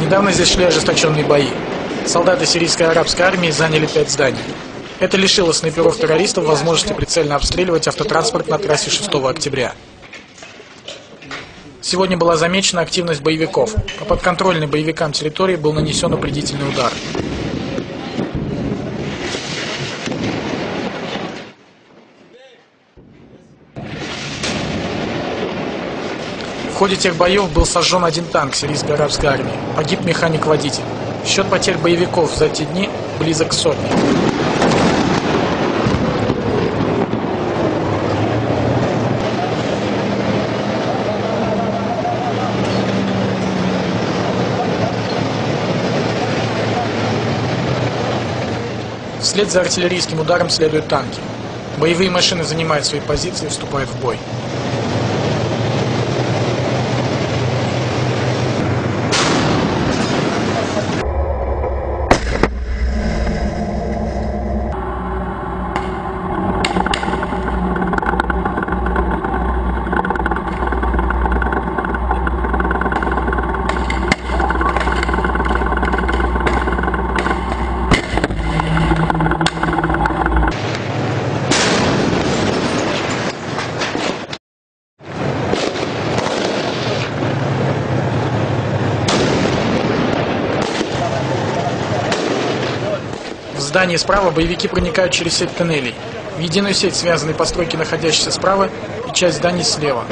Недавно здесь шли ожесточенные бои. Солдаты сирийской арабской армии заняли пять зданий. Это лишило снайперов-террористов возможности прицельно обстреливать автотранспорт на трассе 6 октября. Сегодня была замечена активность боевиков. По подконтрольной боевикам территории был нанесен упредительный удар. Ходе тех боев был сожжен один танк сирийской арабской армии. Погиб механик-водитель. Счет потерь боевиков за эти дни близок к сотне. Вслед за артиллерийским ударом следуют танки. Боевые машины занимают свои позиции и вступают в бой. В здании справа боевики проникают через сеть тоннелей. В единую сеть связаны постройки, находящиеся справа, и часть зданий слева.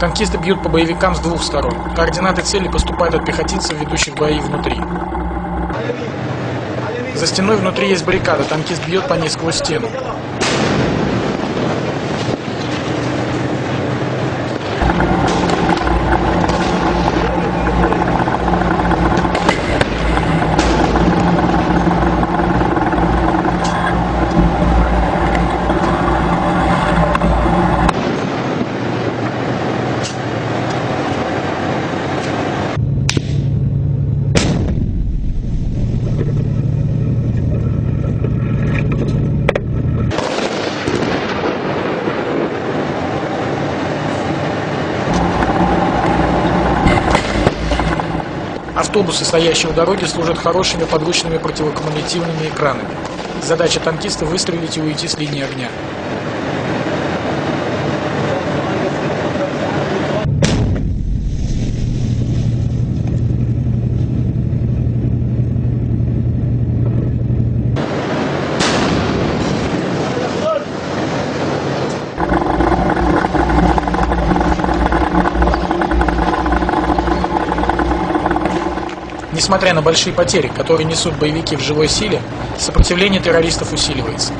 Танкисты бьют по боевикам с двух сторон. Координаты цели поступают от пехотинцев, ведущих бои внутри. За стеной внутри есть баррикада, танкист бьет по ней сквозь стену. Автобусы, стоящие у дороги, служат хорошими подручными противокумулятивными экранами. Задача танкиста выстрелить и уйти с линии огня. Несмотря на большие потери, которые несут боевики в живой силе, сопротивление террористов усиливается.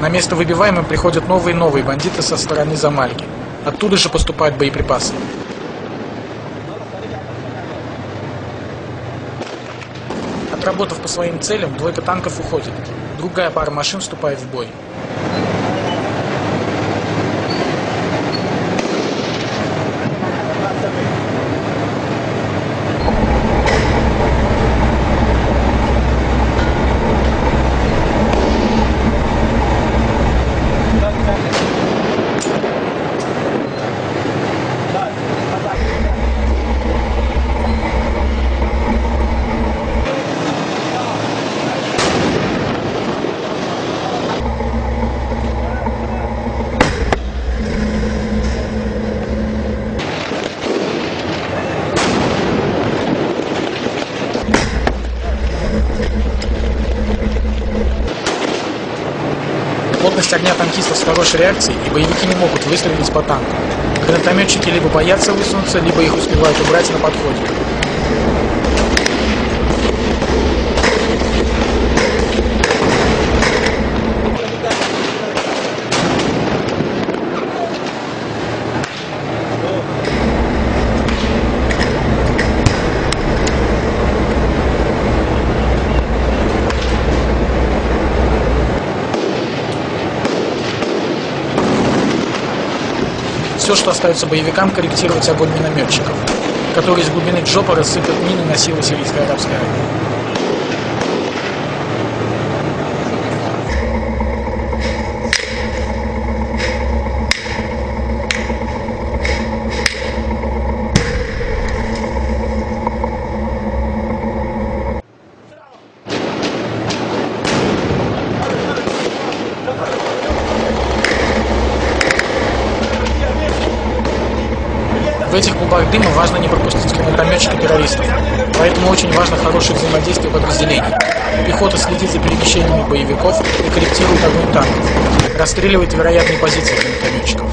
На место выбиваемым приходят новые и новые бандиты со стороны Замальги. Оттуда же поступают боеприпасы. Отработав по своим целям, двойка танков уходит. Другая пара машин вступает в бой. Огня танкистов с хорошей реакцией, и боевики не могут выстрелить по танку. Гранатометчики либо боятся высунуться, либо их успевают убрать на подходе. Все, что остается боевикам, корректировать огонь минометчиков, которые из глубины Джопа рассыпят мины на силы сирийской арабской армии. В этих клубах дыма важно не пропустить гранатометчика террористов, поэтому очень важно хорошее взаимодействие подразделений. Пехота следит за перемещениями боевиков и корректирует огонь танков, расстреливает вероятные позиции гранатометчиков.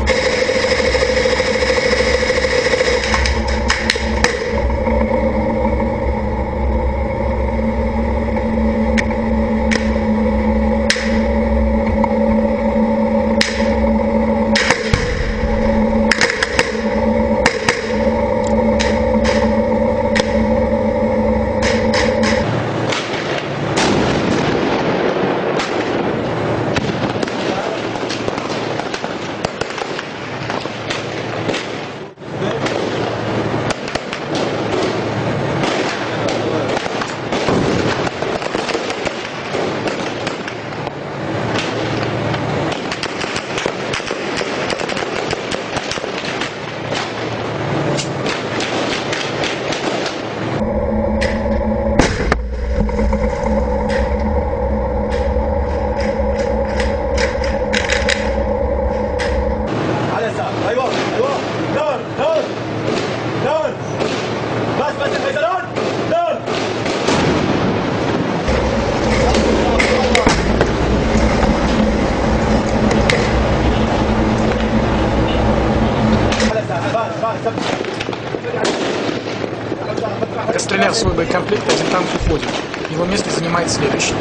Свой боекомплект, один танк уходит. Его место занимает следующий.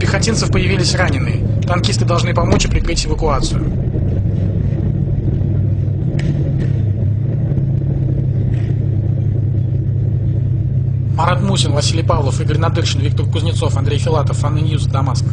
Пехотинцев появились раненые. Танкисты должны помочь и прикрыть эвакуацию. Мусин, Василий Павлов, Игорь Надыршин, Виктор Кузнецов, Андрей Филатов, ANNA News, Дамаск.